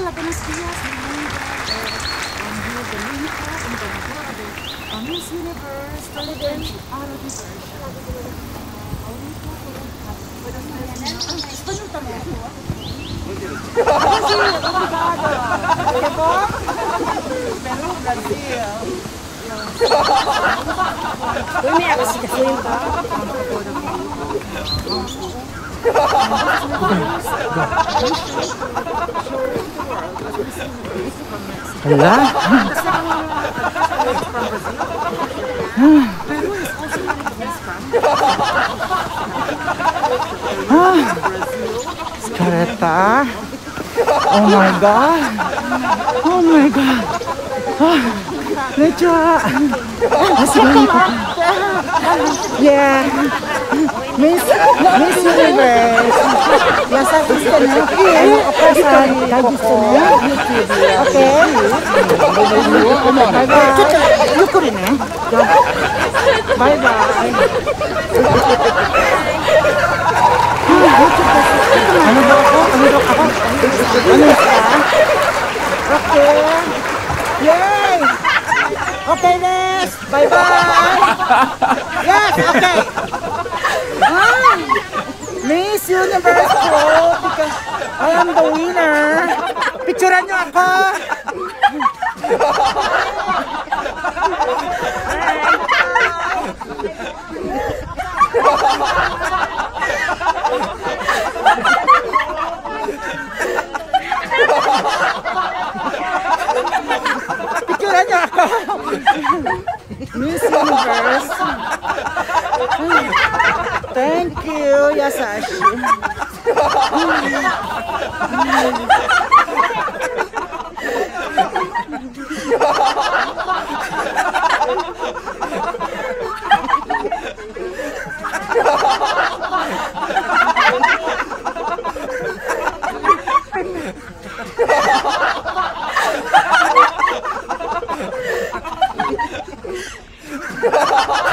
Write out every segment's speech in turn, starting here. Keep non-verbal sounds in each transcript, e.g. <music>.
Hola, buenos días, mi I'm here, Dominica, I'm gonna do the Miss Universe, Golden, out of this Peru, Brasil. Oi, minha cosita, fui embora. Hello? Ah. Kareta. Oh my god. Oh my god. Ah, yeah. Mais si, mais si, yang satu setengah, yang perasan, lagi setengah, oke. Bye bye. Yukurin ya. Bye bye. Ano daw ako? Ano daw ako? Ano siya? Okay. Yay! Okay, next! Bye-bye! Yes, okay! Ah, Miss Universe Pro because I am the winner! Picturean niyo ako! Picturean niyo ako! Miss Universe! Thank you, Yasashi. <laughs>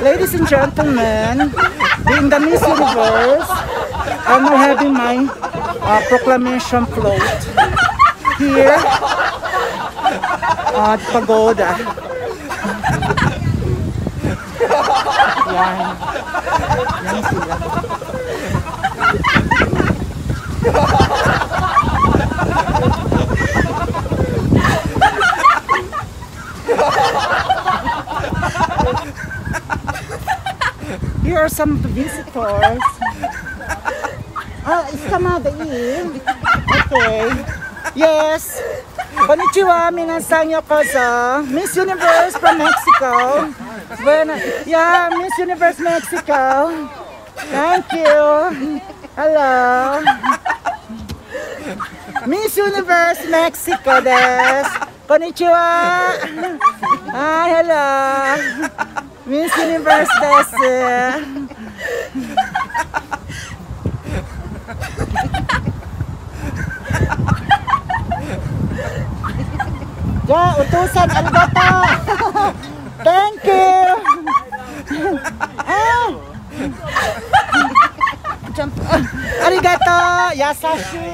Ladies and gentlemen, the Miss Universe, I'm having my uh, proclamation float here at Pagoda. Yan. Yan sila. Here are some visitors. Ah, it's Kamada in. Okay. Yes. Konnichiwa, minasan yokoso. Miss Universe from Mexico. Bueno, yeah, Miss Universe Mexico. Thank you. Hello. Miss Universe Mexico des. Konnichiwa. Hi, hello. Miss Universe des. Utusan, arigato. Thank you. Ah. Arigato, yasashi.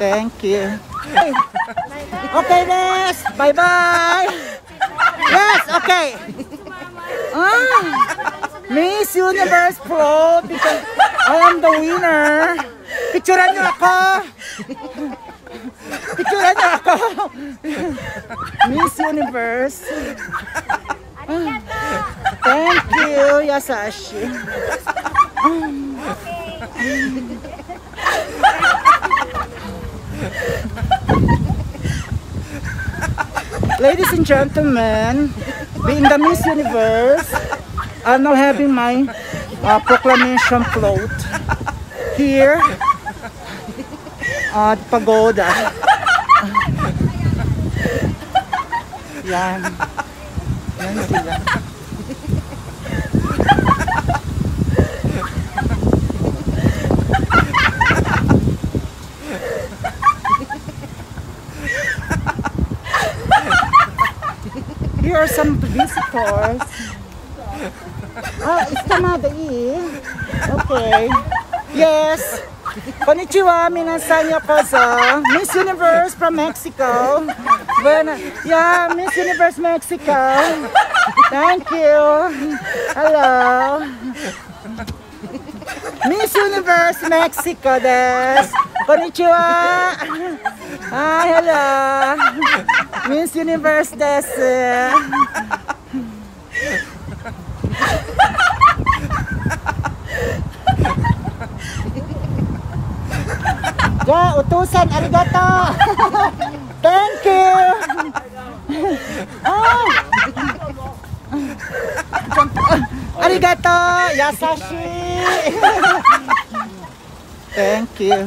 Thank you. Okay, Des. Bye-bye. Yes, okay. Ah, Miss Universe Pro because I am the winner. Picturean niyo ako. Niyo ako. Miss Universe. Thank you, Yasashi. Ladies and gentlemen, being the Miss Universe, I'm now having my uh, proclamation float here at Pagoda. Yan. Yan sila. Here are some visitors. Ah, it's Tamada E. Okay. Yes. <laughs> Konnichiwa, minasan yokoso. Miss Universe from Mexico. Bueno, yeah, Miss Universe Mexico. Thank you. Hello. Miss Universe Mexico des. Konnichiwa. Ah, hello. Miss Universe des. Utusan, arigato. <laughs> Thank you. Ah. Arigato, yasashi. <laughs> Thank you.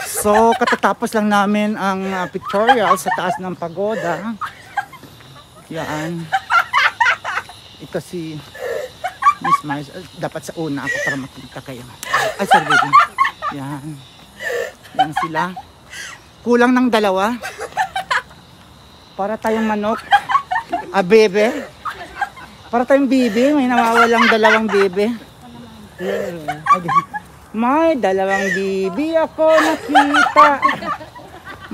So, katatapos lang namin ang uh, pictorial sa taas ng pagoda. Yan. Ito si Miss Mars. Dapat sa una ako para makita kayo. Ay, sorry. Yan. Yan sila. Kulang ng dalawa. Para tayong manok. Ah, bebe. Para tayong bibi. May nawawalang dalawang bebe. Ay, May dalawang bibi ako nakita.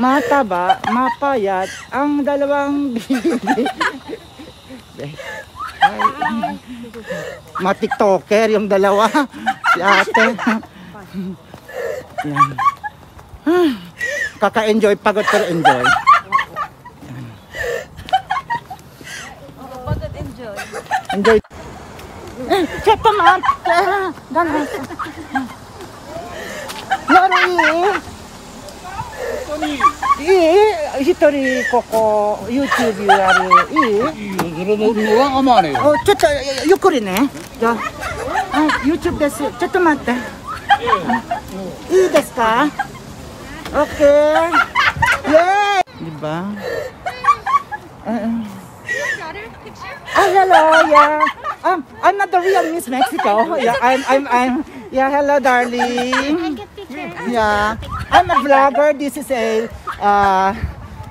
Mataba, mapayat, ang dalawang bibi. Ay, mga tiktoker yung dalawa. Si ate. kakak enjoy pagod pero enjoy. Pagod enjoy. Enjoy. Eh, check them out. Ganun. Laro eh. 이 히토리 youtube 유튜브 아리 이 그러면 누가 oh cek 저저 요코리네 ya youtube 유튜브 cek 저또 맞다 いいですか ?OK。イェーイ Di ba? Uh, oh, hello, yeah. Um, I'm not the real Miss Mexico. Yeah, I'm, I'm, I'm, yeah, hello, darling. Yeah, I'm a vlogger. This is a, uh,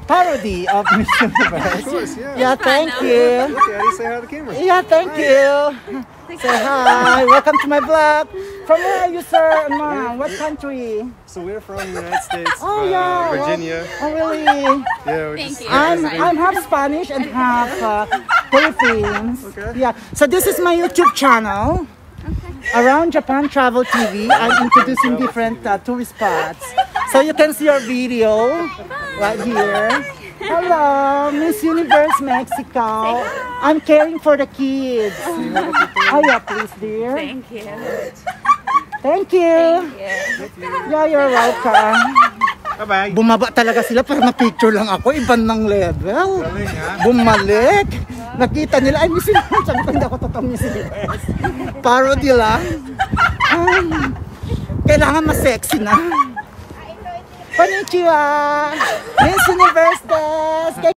parody of Miss Universe. Of course, yeah. Yeah, thank you. Okay, I didn't say hi to the camera. Yeah, thank you. Say hi. Welcome to my vlog. From where are you, sir? Mom, what country? So we're from the United States, Oh, uh, yeah. Virginia. Oh, really? Yeah, we're just I'm, I'm half Spanish and half uh, Philippines. Okay. Yeah. So this is my YouTube channel. Okay. Around Japan Travel TV, I'm introducing different uh, tourist spots. So you can see our video right here. Hello, Miss Universe Mexico. I'm caring for the kids. Oh yeah, please, dear. Thank you. Thank you. Yeah, you're welcome. Bye-bye. Bumaba talaga sila para ma-picture lang ako. Ibang ng level. Bumalik. Nakita nila, ay Miss Universe. Sabi ko, hindi ako totoong Miss Universe. Parody lang. Ay, kailangan mas-sexy na. Konnichiwa! Miss Universe des!